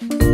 Bye.